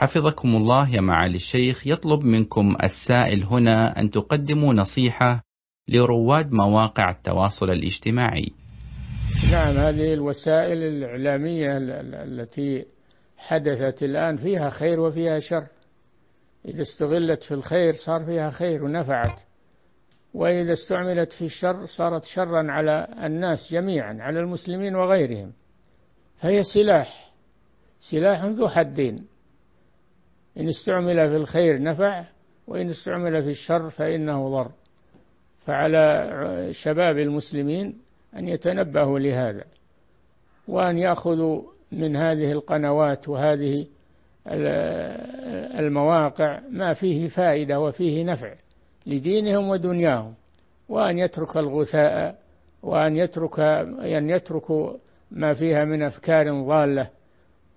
حفظكم الله يا معالي الشيخ. يطلب منكم السائل هنا أن تقدموا نصيحة لرواد مواقع التواصل الاجتماعي. نعم هذه الوسائل الإعلامية التي حدثت الآن فيها خير وفيها شر. إذا استغلت في الخير صار فيها خير ونفعت. وإذا استعملت في الشر صارت شرا على الناس جميعا على المسلمين وغيرهم. فهي سلاح سلاح ذو حدين. إن استعمل في الخير نفع وإن استعمل في الشر فإنه ضر. فعلى شباب المسلمين أن يتنبهوا لهذا وأن يأخذوا من هذه القنوات وهذه المواقع ما فيه فائدة وفيه نفع لدينهم ودنياهم وأن يترك الغثاء وأن يترك أن يتركوا ما فيها من أفكار ضالة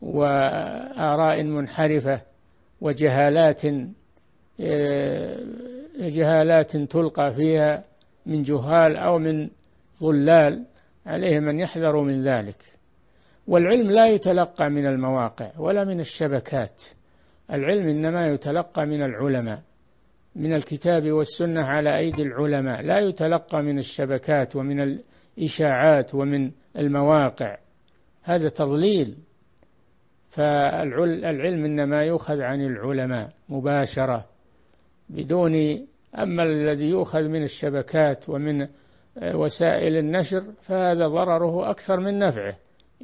وآراء منحرفة وجهالات جهالات تلقى فيها من جهال أو من ضلال عليهم أن يحذروا من ذلك. والعلم لا يتلقى من المواقع ولا من الشبكات. العلم إنما يتلقى من العلماء من الكتاب والسنة على أيدي العلماء. لا يتلقى من الشبكات ومن الإشاعات ومن المواقع. هذا تضليل. فالعلم إنما يؤخذ عن العلماء مباشرة بدون أما الذي يؤخذ من الشبكات ومن وسائل النشر فهذا ضرره أكثر من نفعه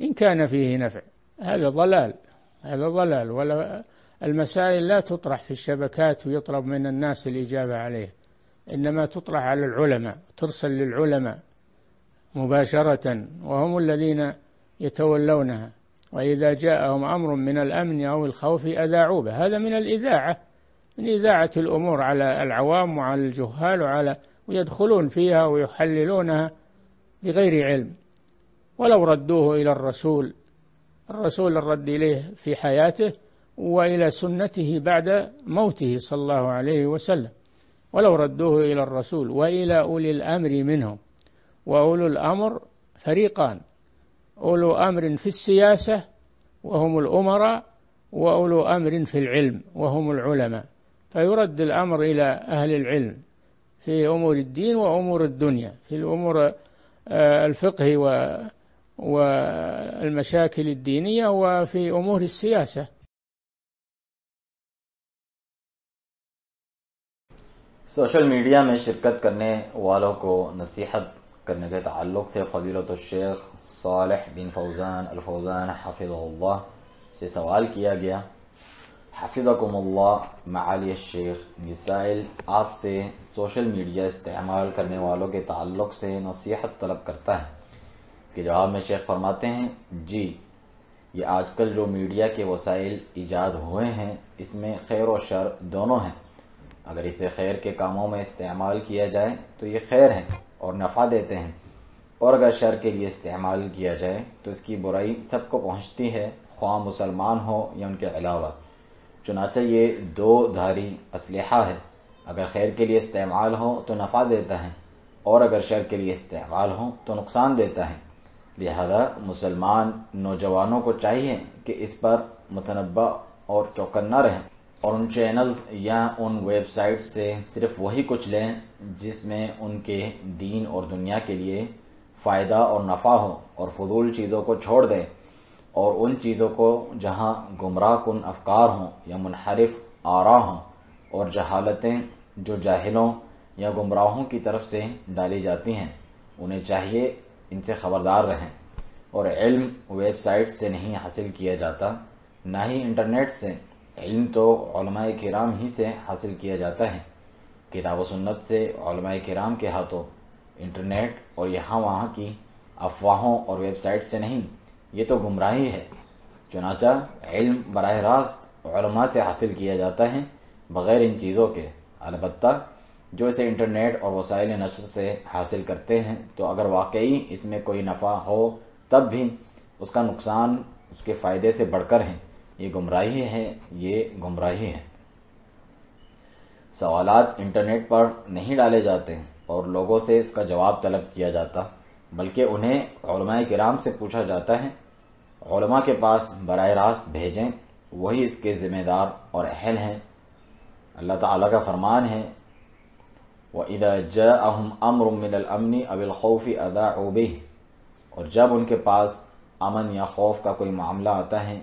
إن كان فيه نفع. هذا ضلال هذا ضلال. ولا المسائل لا تطرح في الشبكات ويطلب من الناس الإجابة عليه إنما تطرح على العلماء ترسل للعلماء مباشرة وهم الذين يتولونها. وإذا جاءهم أمر من الأمن أو الخوف أذاعوا به. هذا من الإذاعة من إذاعة الأمور على العوام وعلى الجهال وعلى ويدخلون فيها ويحللونها بغير علم. ولو ردوه إلى الرسول الرسول الرد إليه في حياته وإلى سنته بعد موته صلى الله عليه وسلم. ولو ردوه إلى الرسول وإلى أولي الأمر منهم. وأولو الأمر فريقان. أولو أمر في السياسة وهم الأمراء وأولو أمر في العلم وهم العلماء. فيرد الأمر إلى أهل العلم في أمور الدين وأمور الدنيا في الأمور الفقه والمشاكل الدينية وفي أمور السياسة. سوشل شرکت کرنے والوں کو نصیحت کرنے کے تعلق سے فضیلت الشیخ صالح بن فوزان الفوزان حفظ اللہ سے سوال کیا گیا، حفظکم اللہ معالی الشیخ. مسائل آپ سے سوشل میڈیا استعمال کرنے والوں کے تعلق سے نصیحت طلب کرتا ہے۔ کہ جواب میں شیخ فرماتے ہیں جی یہ آج کل جو میڈیا کے وسائل ایجاد ہوئے ہیں، اس میں خیر و شر دونوں ہیں۔ اگر اسے خیر کے کاموں میں استعمال کیا جائے تو یہ خیر ہے اور نفع دیتے ہیں۔ اور اگر شر کے لیے استعمال کیا جائے تو اس کی برائی سب کو پہنچتی ہے، خواہ مسلمان ہو یا ان کے علاوہ۔ چنانچہ یہ دو دھاری اسلحہ ہے۔ اگر خیر کے لیے استعمال ہو تو نفع دیتا ہے، اور اگر شر کے لیے استعمال ہو تو نقصان دیتا ہے۔ لہذا مسلمان نوجوانوں کو چاہیے کہ اس پر متنبع اور چوکنا رہیں۔ اور ان چینلز یا ان ویب سائٹ سے صرف وہی کچھ لیں جس میں ان کے دین اور دنیا کے لیے فائدہ اور نفع ہو اور فضول چیزوں کو چھوڑ دیں اور ان چیزوں کو جہاں گمراہ کن افکار ہوں یا منحرف آرا ہوں اور جہالتیں جو جاہلوں یا گمراہوں کی طرف سے ڈالی جاتی ہیں، انہیں چاہیے ان سے خبردار رہیں۔ اور علم ویب سائٹ سے نہیں حاصل کیا جاتا، نہ ہی انٹرنیٹ سے۔ علم تو علماء کرام ہی سے حاصل کیا جاتا ہے۔ کتاب و سنت سے علماء کرام کے ہاتھوں۔ انٹرنیٹ اور یہاں وہاں کی افواہوں اور ویب سائٹ سے نہیں، یہ تو گمراہی ہے۔ چنانچہ علم براہ راست علماء سے حاصل کیا جاتا ہے بغیر ان چیزوں کے۔ البتہ جو اسے انٹرنیٹ اور وسائل نشر سے حاصل کرتے ہیں، تو اگر واقعی اس میں کوئی نفع ہو، تب بھی اس کا نقصان اس کے فائدے سے بڑھ کر ہے۔ یہ گمراہی ہے، یہ گمراہی ہے۔ سوالات انٹرنیٹ پر نہیں ڈالے جاتے۔ اور لوگوں سے اس کا جواب طلب کیا جاتا، بلکہ انہیں علماء کرام سے پوچھا جاتا ہے، علماء کے پاس براہ راست بھیجیں، وہی اس کے ذمہ دار اور اہل ہیں۔ اللہ تعالیٰ کا فرمان ہے، وَإِذَا جَاءَهُمْ أَمْرٌ مِّنَ الْأَمْنِ أَوِ الْخَوْفِ أَذَاعُوا بِهِ۔ اور جب ان کے پاس امن یا خوف کا کوئی معاملہ آتا ہے،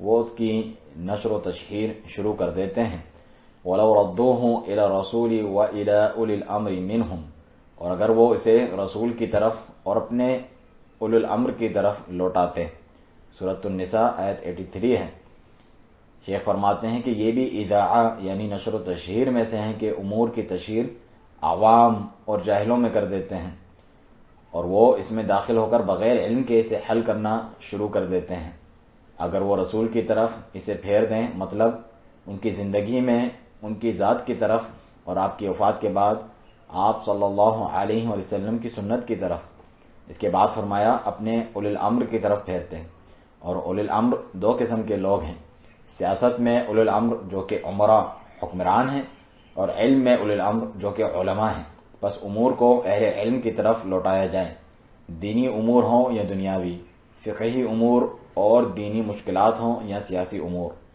وہ اس کی نشر و تشہیر شروع کر دیتے ہیں۔ وَلَوْ رَدُّوهُ إِلَى الرَّسُولِ وَإِلَى أُولِي الْأَمْرِ مِنْهُمْ. اور اگر وہ اسے رسول کی طرف اور اپنے اول الامر کی طرف لوٹاتے۔ صورت النساء آیت 83 ہے۔ شیخ فرماتے ہیں کہ یہ بھی اذاعہ یعنی نشر و تشہیر میں سے ہیں کہ امور کی تشہیر عوام اور جاہلوں میں کر دیتے ہیں۔ اور وہ اس میں داخل ہو کر بغیر علم کے اسے حل کرنا شروع کر دیتے ہیں۔ اگر وہ رسول کی طرف اسے پھیر دیں مطلب ان کی زندگی میں ان کی ذات کی طرف اور آپ کی وفات کے بعد آپ صلی اللہ علیہ وسلم کی سنت کی طرف۔ اس کے بعد فرمایا، اپنے اول الامر کی طرف پھیرتے ہیں۔ اور اول الامر دو قسم کے لوگ ہیں۔ سیاست میں اول الامر جو کہ عمرہ حکمران ہیں، اور علم میں اول الامر جو کہ علماء ہیں۔ بس امور کو اہل علم کی طرف لوٹایا جائے۔ دینی امور ہوں یا دنیاوی، فقہی امور اور دینی مشکلات ہوں یا سیاسی امور۔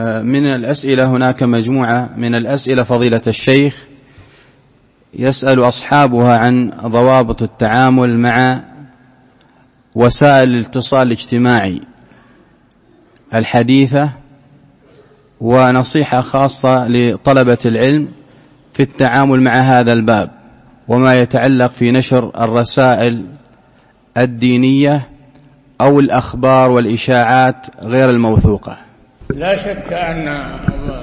من الأسئلة هناك مجموعة. من الأسئلة فضيلة الشيخ يسأل أصحابها عن ضوابط التعامل مع وسائل الاتصال الاجتماعي الحديثة ونصيحة خاصة لطلبة العلم في التعامل مع هذا الباب وما يتعلق في نشر الرسائل الدينية أو الأخبار والإشاعات غير الموثوقة. لا شك أن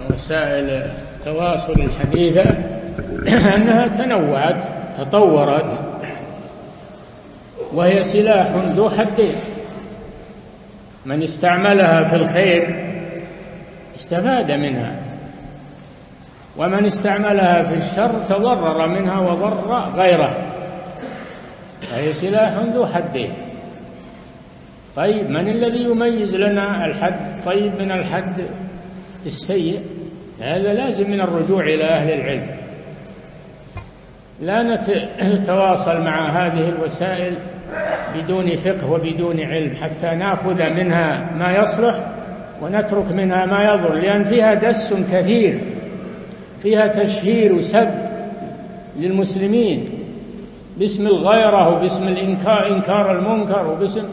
وسائل التواصل الحديثة أنها تنوعت تطورت وهي سلاح ذو حدين من استعملها في الخير استفاد منها ومن استعملها في الشر تضرر منها وضر غيره. فهي سلاح ذو حدين طيب من الذي يميز لنا الحد؟ طيب من الحد السيء. هذا لازم من الرجوع إلى أهل العلم. لا نتواصل مع هذه الوسائل بدون فقه وبدون علم حتى نأخذ منها ما يصلح ونترك منها ما يضر لأن فيها دس كثير فيها تشهير وسب للمسلمين. باسم الغيرة وباسم الإنكار إنكار المنكر وباسم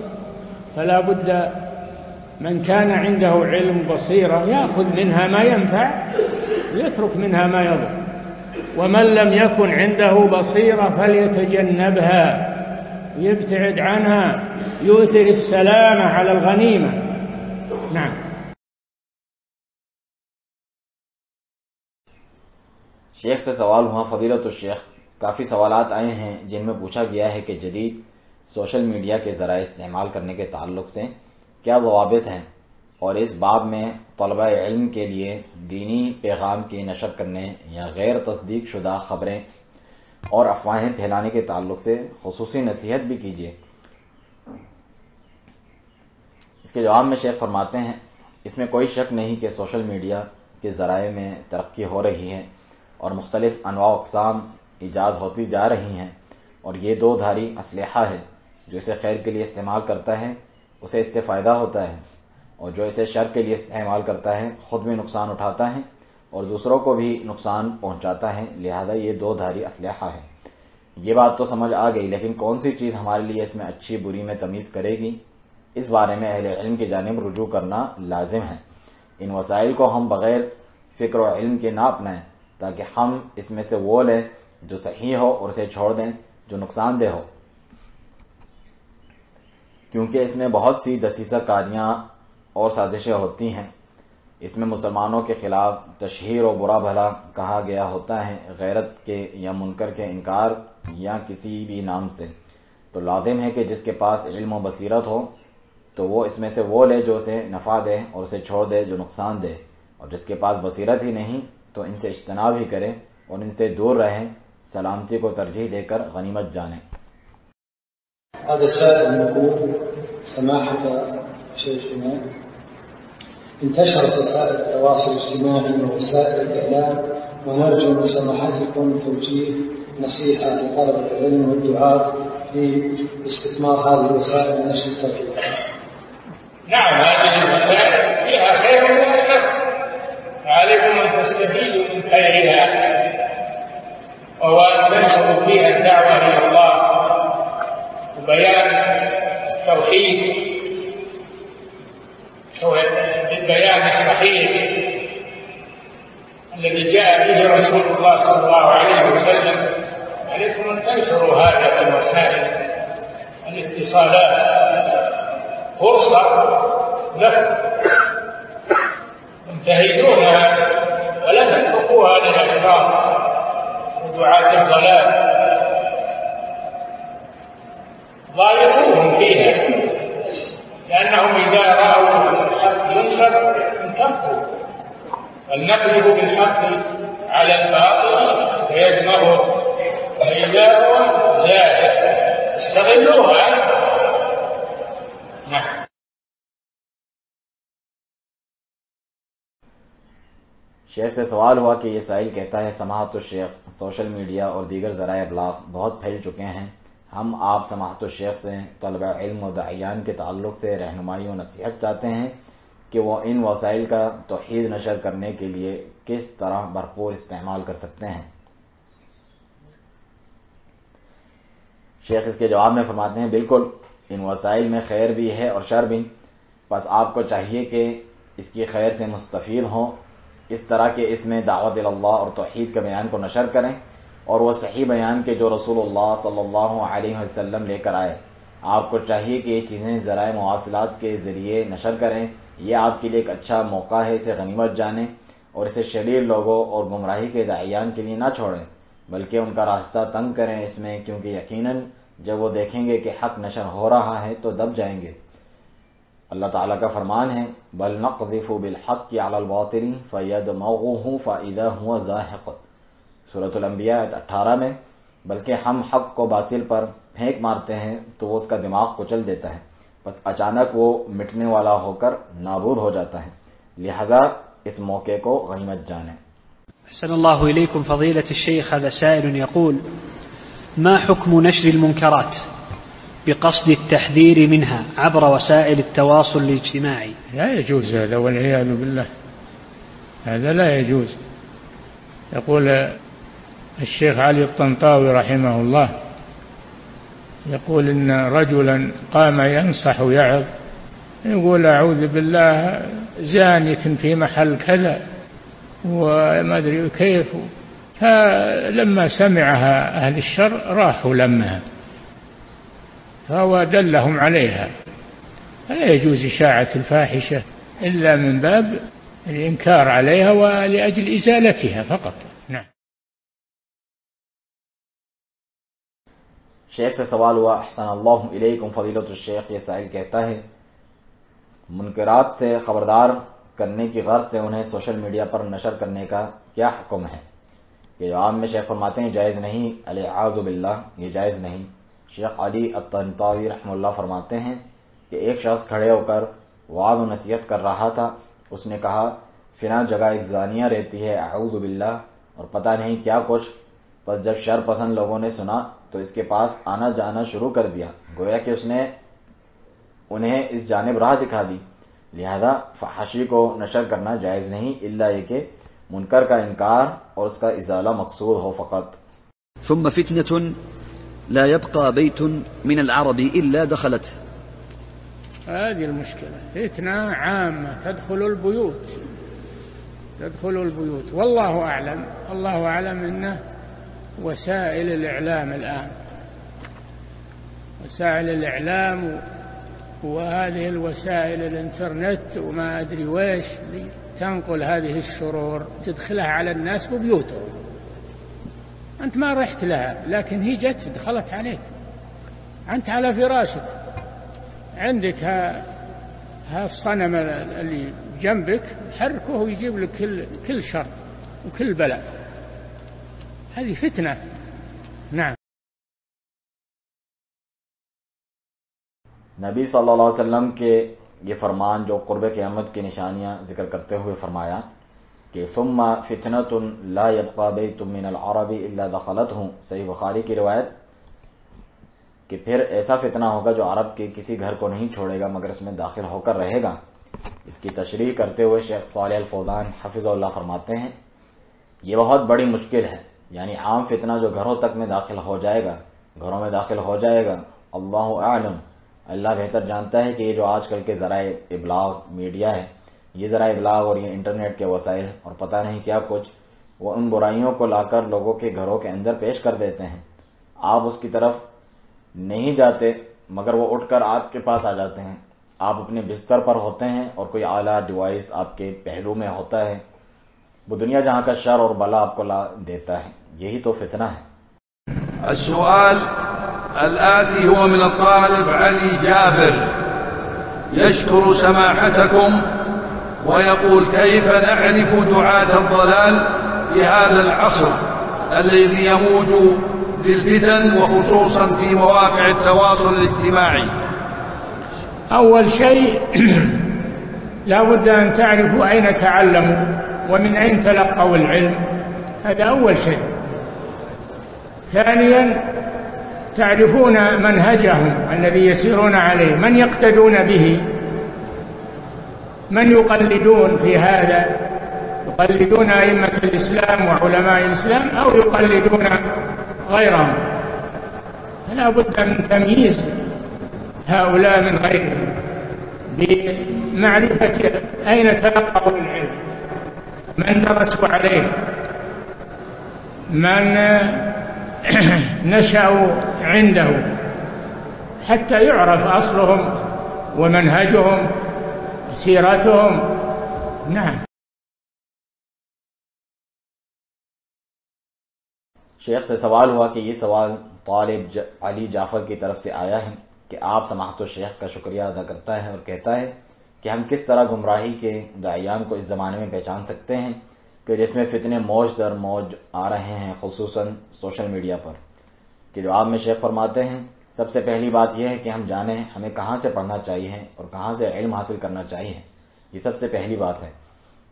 فلا بد من كان عنده علم بصيرة يأخذ منها ما ينفع ويترك منها ما يضر. ومن لم يكن عنده بصيرة فليتجنبها يبتعد عنها يؤثر السلامة على الغنيمة. نعم. شیخ سے سوال ہوا فضیلت الشیخ کافی سوالات آئے ہیں جن میں پوچھا گیا ہے کہ جدید سوشل میڈیا کے ذرائع استعمال کرنے کے تعلق سے کیا ضوابط ہیں اور اس باب میں طلبہ علم کے لیے دینی پیغام کی نشر کرنے یا غیر تصدیق شدہ خبریں اور افواہیں پھیلانے کے تعلق سے خصوصی نصیحت بھی کیجیے اس کے جواب میں شیخ فرماتے ہیں، اس میں کوئی شک نہیں کہ سوشل میڈیا کے ذرائع میں ترقی ہو رہی ہے اور مختلف انواع اقسام ایجاد ہوتی جا رہی ہیں اور یہ دو دھاری اسلحہ ہے۔ جو اسے خیر کے لیے استعمال کرتا ہے، اسے اس سے فائدہ ہوتا ہے۔ اور جو اسے شر کے لیے استعمال کرتا ہے، خود بھی نقصان اٹھاتا ہے اور دوسروں کو بھی نقصان پہنچاتا ہے۔ لہذا یہ دو دھاری اسلحہ ہے۔ یہ بات تو سمجھ آ گئی، لیکن کون سی چیز ہمارے لیے اس میں اچھی بری میں تمیز کرے گی؟ اس بارے میں اہل علم کی جانب رجوع کرنا لازم ہے۔ ان وسائل کو ہم بغیر فکر و علم کے نہ اپنائیں، تاکہ ہم اس میں سے وہ لیں جو صحیح ہو اور اسے چھوڑ دیں جو نقصان دہ ہو۔ کیونکہ اس میں بہت سی دسیسہ کاریاں اور سازشیں ہوتی ہیں۔ اس میں مسلمانوں کے خلاف تشہیر و برا بھلا کہا گیا ہوتا ہے، غیرت کے یا منکر کے انکار یا کسی بھی نام سے۔ تو لازم ہے کہ جس کے پاس علم و بصیرت ہو، تو وہ اس میں سے وہ لے جو اسے نفع دے اور اسے چھوڑ دے جو نقصان دے۔ اور جس کے پاس بصیرت ہی نہیں، تو ان سے اجتناب ہی کرے اور ان سے دور رہیں سلامتی کو ترجیح دے کر غنیمت جانیں هذا سائل يقول سماحة شيخنا انتشرت وسائل التواصل الاجتماعي ووسائل الإعلام ونرجو من سماحتكم توجيه نصيحة لطلبة العلم والدعاة في استثمار هذه الوسائل لنشر التوحيد نعم هذه الوسائل فيها خير وفيها شر عليكم أن تستفيدوا من خيرها ان تنشروا فيها الدعوة إلى الله وبيان التوحيد بالبيان الصحيح الذي جاء به رسول الله صلى الله عليه وسلم. عليكم أن تنشروا هذا في وسائل الاتصالات. فرصة لكم. انتهزوها ولا تتركوها للأشرار. ودعاة الضلال. واضح ضايقوهم فيها. لأنهم إذا رأوا الحق ينشر انتفوا فلنقلب بالحق على الباطل فيدمغه فإذا هو زاهد استغلوها نعم. شیخ سے سوال ہوا کہ یہ سائل کہتا ہے، سماحت الشیخ، سوشل میڈیا اور دیگر ذرائع ابلاغ بہت پھیل چکے ہیں۔ ہم آپ سماحت الشیخ سے طلبہ علم و دعیان کے تعلق سے رہنمائی و نصیحت چاہتے ہیں کہ وہ ان وسائل کا توحید نشر کرنے کے لیے کس طرح بھرپور استعمال کر سکتے ہیں۔ شیخ اس کے جواب میں فرماتے ہیں، بالکل، ان وسائل میں خیر بھی ہے اور شر بھی۔ بس آپ کو چاہیے کہ اس کی خیر سے مستفید ہوں، اس طرح کے اس میں دعوت اللہ اور توحید کے بیان کو نشر کریں۔ اور وہ صحیح بیان کے جو رسول اللہ صلی اللہ علیہ وسلم لے کر آئے۔ آپ کو چاہیے کہ یہ چیزیں ذرائع مواصلات کے ذریعے نشر کریں۔ یہ آپ کے لیے ایک اچھا موقع ہے، اسے غنیمت جانیں اور اسے شریر لوگوں اور گمراہی کے دعیان کے لیے نہ چھوڑیں، بلکہ ان کا راستہ تنگ کریں اس میں، کیونکہ یقیناً جب وہ دیکھیں گے کہ حق نشر ہو رہا ہے تو دب جائیں گے۔ اللہ تعالیٰ کا فرمان ہے، بل نقذف بالحق کی علی الباطل فیدمغه فاذا هو زاهق سورۃ الانبیاء آیت 18 میں بلکہ ہم حق کو باطل پر پھینک مارتے ہیں تو وہ اس کا دماغ کچل دیتا ہے۔ بس اچانک وہ مٹنے والا ہو کر نابود ہو جاتا ہے۔ لہذا اس موقع کو غنیمت جانیں۔ أحسن الله إليكم فضيلة الشيخ هذا سائل يقول ما حكم نشر المنكرات بقصد التحذير منها عبر وسائل التواصل الاجتماعي لا يجوز هذا والعياذ بالله هذا لا يجوز. يقول الشيخ علي الطنطاوي رحمه الله يقول إن رجلا قام ينصح ويعظ يقول أعوذ بالله زانية في محل كذا وما أدري كيف فلما سمعها أهل الشر راحوا لمها فهو دلهم عليها. فلا يجوز إشاعة الفاحشة إلا من باب الإنكار عليها ولأجل إزالتها فقط. شیخ سے سوال ہوا، احسن اللہ علیکم فضیلت الشیخ، یہ سائل کہتا ہے، منکرات سے خبردار کرنے کی غرض سے انہیں سوشل میڈیا پر نشر کرنے کا کیا حکم ہے؟ یہ جواب میں شیخ فرماتے ہیں، جائز نہیں العاذ باللہ، یہ جائز نہیں۔ شیخ علی الطنطاوی رحم اللہ فرماتے ہیں کہ ایک شخص کھڑے ہو کر وعد و نصیحت کر رہا تھا، اس نے کہا فنا جگہ ایک زانیہ رہتی ہے، اعوذ باللہ، اور پتہ نہیں کیا کچھ۔ بس جب شر پسند لوگوں نے سنا تو اس کے پاس آنا جانا شروع کر دیا۔ گویا کہ اس نے انہیں اس جانب راہ دکھا دی۔ لہذا فحاشی کو نشر کرنا جائز نہیں اللہ یہ کہ منکر کا انکار اور اس کا ازالہ مقصود ہو فقط۔ ثم فتنة لا يبقى بيت من العرب إلا دخلته هذه المشكلة فتنة عامة تدخل البيوت تدخل البيوت والله أعلم الله أعلم أنه وسائل الإعلام الآن. وسائل الإعلام وهذه الوسائل الإنترنت وما أدري ويش تنقل هذه الشرور تدخلها على الناس ببيوتهم. أنت ما رحت لها لكن هي جت دخلت عليك. أنت على فراشك. عندك ها ها الصنم اللي جنبك حركه ويجيب لك كل كل شر وكل بلاء. هذه فتنة. نعم. نبی صلی اللہ علیہ وسلم کے یہ فرمان جو قرب قیامت کی نشانیاں ذکر کرتے ہوئے فرمایا کہ ثم فتنة لا يبقى بيت من العرب الا دخلت ہوں صحیح بخاری کی روایت کہ پھر ایسا فتنہ ہوگا جو عرب کے کسی گھر کو نہیں چھوڑے گا، مگر اس میں داخل ہو کر رہے گا۔ اس کی تشریح کرتے ہوئے شیخ صالح الفوزان حفظ اللہ فرماتے ہیں، یہ بہت بڑی مشکل ہے۔ یعنی عام فتنہ جو گھروں تک میں داخل ہو جائے گا، گھروں میں داخل ہو جائے گا، اللہ عالم اللہ بہتر جانتا ہے کہ یہ جو آج کل کے ذرائع ابلاغ میڈیا ہے، یہ ذرائع ابلاغ اور یہ انٹرنیٹ کے وسائل اور پتہ نہیں کیا کچھ، وہ ان برائیوں کو لا کر لوگوں کے گھروں کے اندر پیش کر دیتے ہیں۔ آپ اس کی طرف نہیں جاتے، مگر وہ اٹھ کر آپ کے پاس آ جاتے ہیں۔ آپ اپنے بستر پر ہوتے ہیں اور کوئی اعلیٰ ڈیوائس آپ کے پہلو میں ہوتا ہے۔ وہ دنیا جہاں کا شر اور بلا آپ کو لا دیتا ہے۔ یہی تو فتنہ ہے السؤال الآتي هو من الطالب علي جابر. يشكر سماحتكم ويقول كيف نعرف دعاة الضلال في هذا العصر الذي يموج بالفتن وخصوصا في مواقع التواصل الاجتماعي؟ أول شيء لا بد أن تعرفوا أين تعلموا ومن أين تلقوا العلم. هذا أول شيء. ثانيا تعرفون منهجهم الذي يسيرون عليه من يقتدون به من يقلدون في هذا؟ يقلدون أئمة الإسلام وعلماء الإسلام أو يقلدون غيرهم؟ فلا بد من تمييز هؤلاء من غيرهم بمعرفة أين تلقوا العلم من درسوا عليه من نشأوا عنده حتى يعرف أصلهم ومنهجهم سيرتهم نعم. شیخ، سے سوال ہوا کہ یہ سوال طالب علی جعفر کی طرف سے آیا ہے کہ آپ سماحت و شیخ کا شکریہ ادا کرتا ہے اور کہتا ہے کہ ہم کس طرح گمراہی کے دائیان کو اس زمانے میں پہچان سکتے ہیں؟ کہ جس میں فتنے موج در موج آ رہے ہیں، خصوصاً سوشل میڈیا پر۔ کہ جو آپ میں شیخ فرماتے ہیں، سب سے پہلی بات یہ ہے کہ ہم جانیں ہمیں کہاں سے پڑھنا چاہیے اور کہاں سے علم حاصل کرنا چاہیے۔ یہ سب سے پہلی بات ہے۔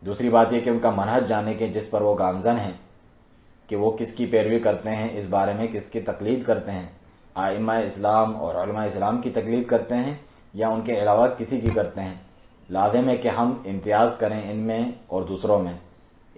دوسری بات یہ کہ ان کا منحج جانے کے جس پر وہ گامزن ہیں، کہ وہ کس کی پیروی کرتے ہیں، اس بارے میں کس کی تقلید کرتے ہیں۔ آئمہ اسلام اور علماء اسلام کی تقلید کرتے ہیں یا ان کے علاوہ کسی کی کرتے ہیں۔ لازم ہے کہ ہم امتیاز کریں ان میں اور دوسروں میں۔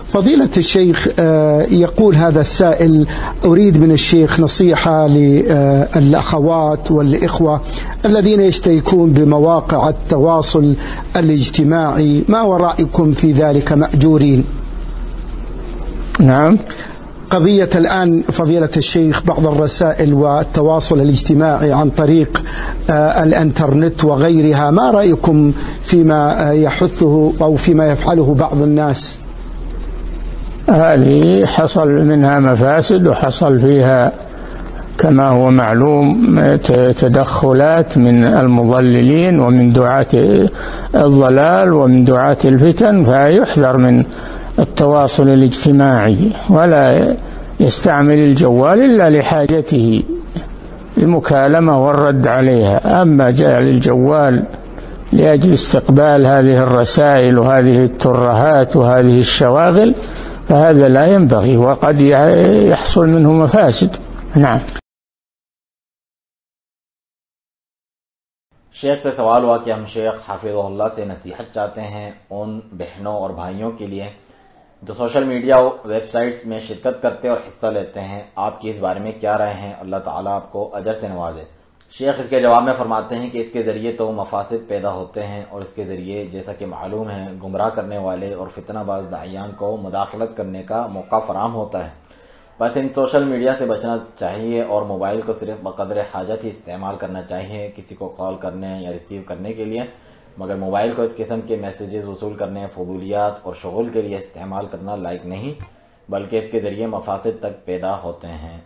فضيلة الشيخ يقول هذا السائل أريد من الشيخ نصيحة للأخوات والإخوة الذين يشتركون بمواقع التواصل الاجتماعي ما ورائكم في ذلك مأجورين نعم قضية الآن فضيلة الشيخ بعض الرسائل والتواصل الاجتماعي عن طريق الإنترنت وغيرها. ما رأيكم فيما يحثه أو فيما يفعله بعض الناس؟ هذه حصل منها مفاسد وحصل فيها كما هو معلوم تدخلات من المضللين ومن دعاة الضلال ومن دعاة الفتن فيحذر من التواصل الاجتماعي ولا يستعمل الجوال إلا لحاجته المكالمة والرد عليها. أما جعل الجوال لأجل استقبال هذه الرسائل وهذه الترهات وهذه الشواغل فهذا لا ينبغي وقد يحصل منه مفاسد. نعم. سے سوال حافظ اللہ سے نصیحت چاہتے ہیں ان بہنوں اور بھائیوں کے لیے جو سوشل میڈیا ویب سائٹس میں شرکت کرتے اور حصہ لیتے ہیں، آپ کی اس بارے میں کیا رہے ہیں؟ اللہ تعالیٰ آپ کو اجر سے نوازے۔ شیخ اس کے جواب میں فرماتے ہیں کہ اس کے ذریعے تو مفاسد پیدا ہوتے ہیں اور اس کے ذریعے جیسا کہ معلوم ہے، گمراہ کرنے والے اور فتنہ باز دائیان کو مداخلت کرنے کا موقع فراہم ہوتا ہے۔ بس ان سوشل میڈیا سے بچنا چاہیے اور موبائل کو صرف بقدر حاجت ہی استعمال کرنا چاہیے، کسی کو کال کرنے یا ریسیو کرنے کے لیے۔ مگر موبائل کو اس قسم کے میسیجز وصول کرنے، فضولیات اور شغل کے لیے استعمال کرنا لائق نہیں، بلکہ اس کے ذریعے مفاسد تک پیدا ہوتے ہیں۔